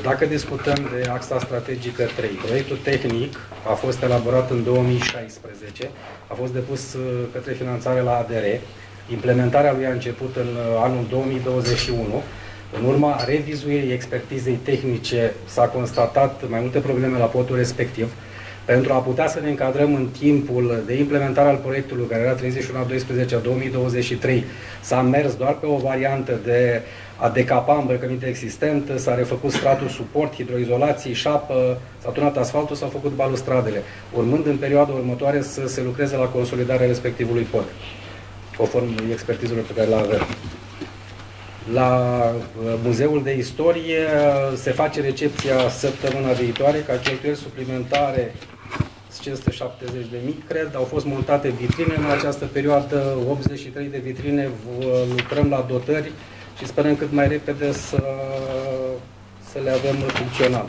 Deci dacă discutăm de axa strategică 3, proiectul tehnic a fost elaborat în 2016, a fost depus uh, către finanțare la ADR, implementarea lui a început în uh, anul 2021, în urma revizuirii expertizei tehnice s-a constatat mai multe probleme la podul respectiv, pentru a putea să ne încadrăm în timpul de implementare al proiectului, care era 31 12 2023, s-a mers doar pe o variantă de a decapa îmbrăcăminte existentă, s-a refăcut stratul suport, hidroizolații, șapă, s-a turnat asfaltul, s-au făcut balustradele, urmând în perioada următoare să se lucreze la consolidarea respectivului pod, conform expertizelor pe care le avem. La uh, Muzeul de Istorie uh, se face recepția săptămâna viitoare ca cheltuieli suplimentare 570 de mii, cred, au fost montate vitrine în această perioadă, 83 de vitrine, lucrăm la dotări și sperăm cât mai repede să, să le avem funcțional.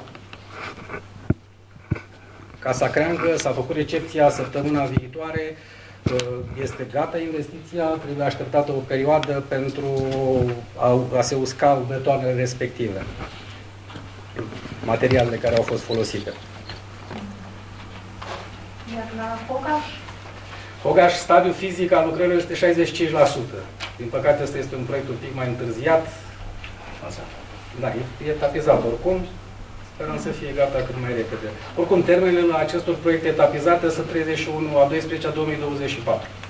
Casa Creangă s-a făcut recepția săptămâna viitoare, este gata investiția, trebuie așteptată o perioadă pentru a, a se usca betoanele respective, materialele care au fost folosite. Iar la Focaș? Focaș, stadiul fizic al lucrărilor este 65%. Din păcate, ăsta este un proiect un pic mai întârziat. Așa. Da, e, e tapizat oricum. Sperăm să fie gata cât mai repede. Oricum, termenele acestor proiecte etapizate sunt 31 a 12 a 2024.